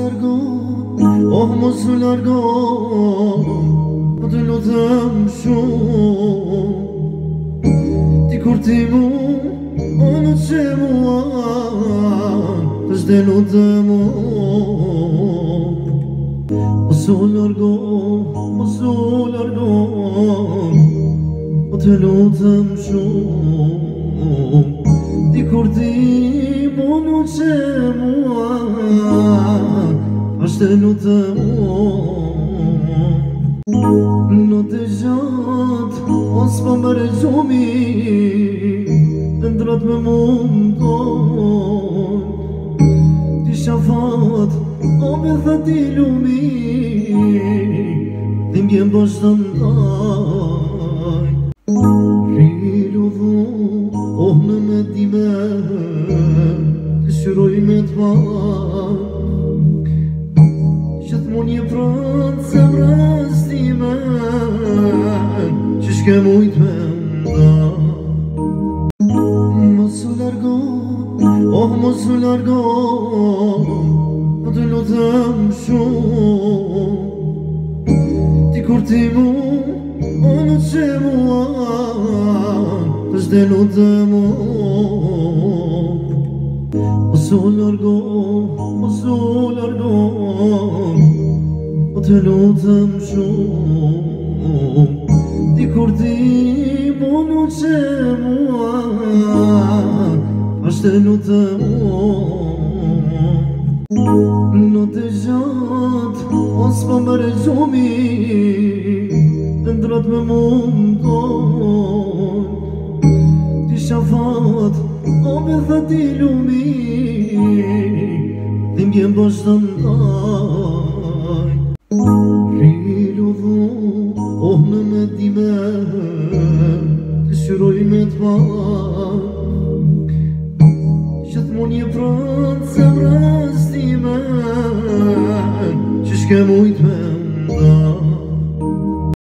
largo oh mu zë largo më të lutëm shumë ti kur ti mu o në që mua të shte lutëm o më zë largo më zë largo më të shumë ti ti mu në që mua është të lutë mua Në të gjatë, osë po më rëgjomi Ndratë me mundë tonë Ti shafat, o me thë ti lumi Dhe mbjën bështë të ndaj Rilu dhu, o oh, në me dime Të shyroj me të trot se vrasti me Që shke mujt me nda Mos u largo, oh mos u largo Të lutëm shumë Ti kur ti mu, o në që mua Të shte lutëm u Mos u largo, mos u largo të lutëm shumë Dikur ti mu mu që mua Ashtë të lutëm Në të gjatë, osë për më rëgjomi Ndrat me mu më konë Ti shafat, o me thë ti lumi Dhe më bështë të ndarë qëroj me të pak Qëtë mu një prëndë se mërës Që shke mujtë